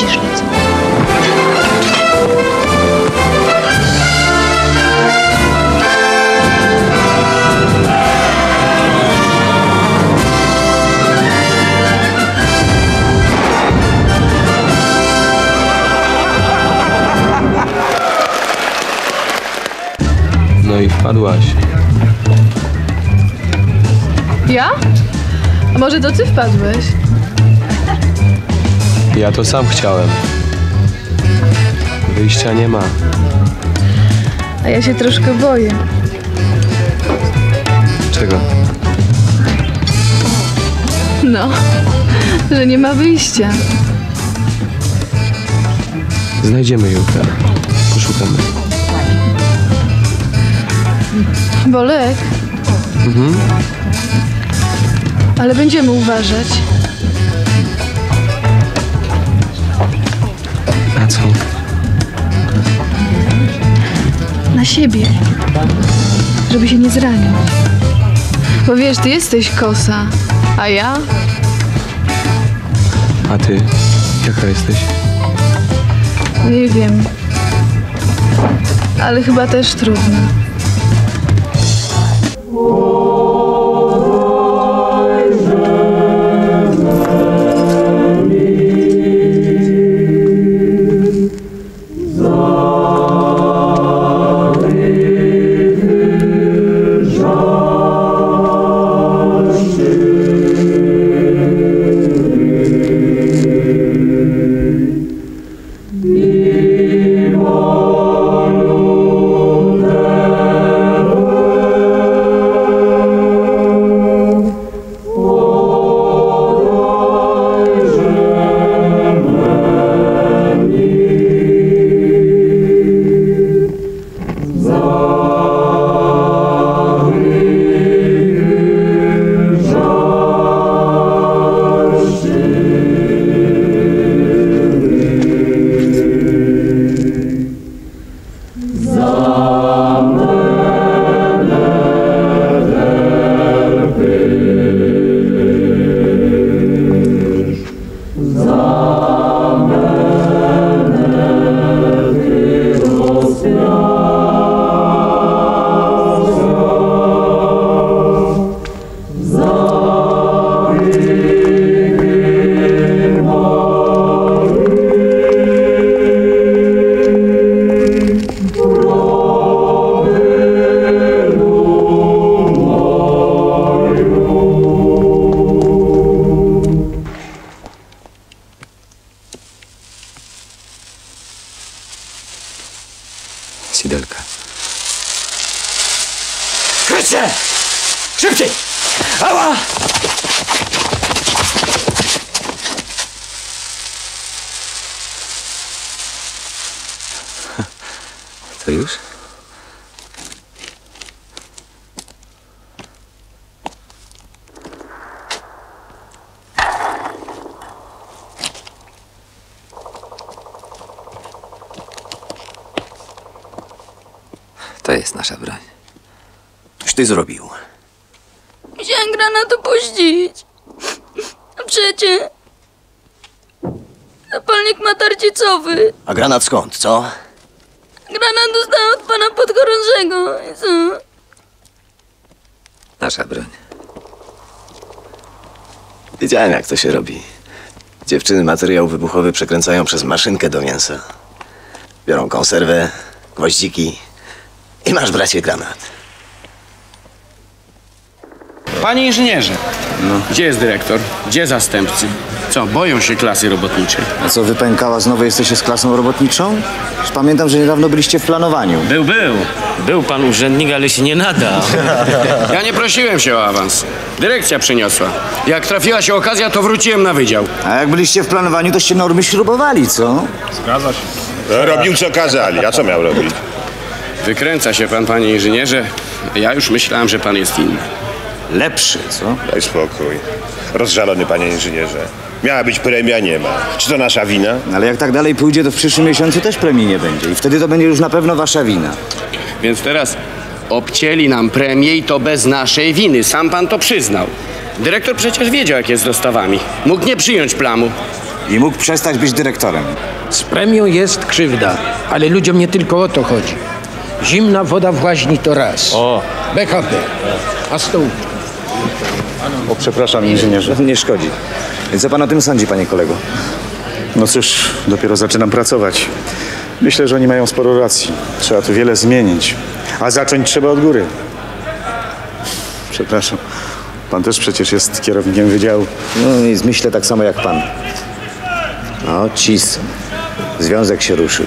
Widzisz, lecą. No i wpadłaś. Ja? A może to ty wpadłeś? Ja to sam chciałem. Wyjścia nie ma. A ja się troszkę boję. Czego? No, że nie ma wyjścia. Znajdziemy Julkę. Poszukamy. Bolek. Ale będziemy uważać. A co? Na siebie. Żeby się nie zranić. Bo wiesz, ty jesteś kosa, a ja? A ty? Jaka jesteś? Nie wiem. Ale chyba też trudno. Sidelka. Krycie! Szybciej! Ała! To już? To jest nasza broń. Coś ty zrobił. Musiałem granat opuścić. A przecie... Zapalnik matarcicowy. A granat skąd, co? Granat dostałem od pana podchorążego. Co? Nasza broń. Wiedziałem, jak to się robi. Dziewczyny materiał wybuchowy przekręcają przez maszynkę do mięsa. Biorą konserwę, gwoździki i masz, bracie, granat. Panie inżynierze, gdzie jest dyrektor? Gdzie zastępcy? Co, boją się klasy robotniczej? A co, wypękała znowu jesteście z klasą robotniczą? Już pamiętam, że niedawno byliście w planowaniu. Był, był. Był pan urzędnik, ale się nie nada. Ja nie prosiłem się o awans. Dyrekcja przyniosła. Jak trafiła się okazja, to wróciłem na wydział. A jak byliście w planowaniu, toście normy śrubowali, co? Robił co kazali, a co miał robić? Wykręca się pan, panie inżynierze. Ja już myślałem, że pan jest inny. Lepszy, co? Daj spokój. Rozżalony panie inżynierze. Miała być premia, nie ma. Czy to nasza wina? Ale jak tak dalej pójdzie, to w przyszłym miesiącu też premii nie będzie. I wtedy to będzie już na pewno wasza wina. Więc teraz obcięli nam premię i to bez naszej winy. Sam pan to przyznał. Dyrektor przecież wiedział, jak jest z dostawami. Mógł nie przyjąć plamu. I mógł przestać być dyrektorem. Z premią jest krzywda, ale ludziom nie tylko o to chodzi. Zimna woda w łaźni to raz. O. BHP. A stół. O, przepraszam, inżynierze. Nie szkodzi. Co pan o tym sądzi, panie kolego? No cóż, dopiero zaczynam pracować. Myślę, że oni mają sporo racji. Trzeba tu wiele zmienić. A zacząć trzeba od góry. Przepraszam. Pan też przecież jest kierownikiem wydziału. No nic, myślę tak samo jak pan. O, cis. Związek się ruszył.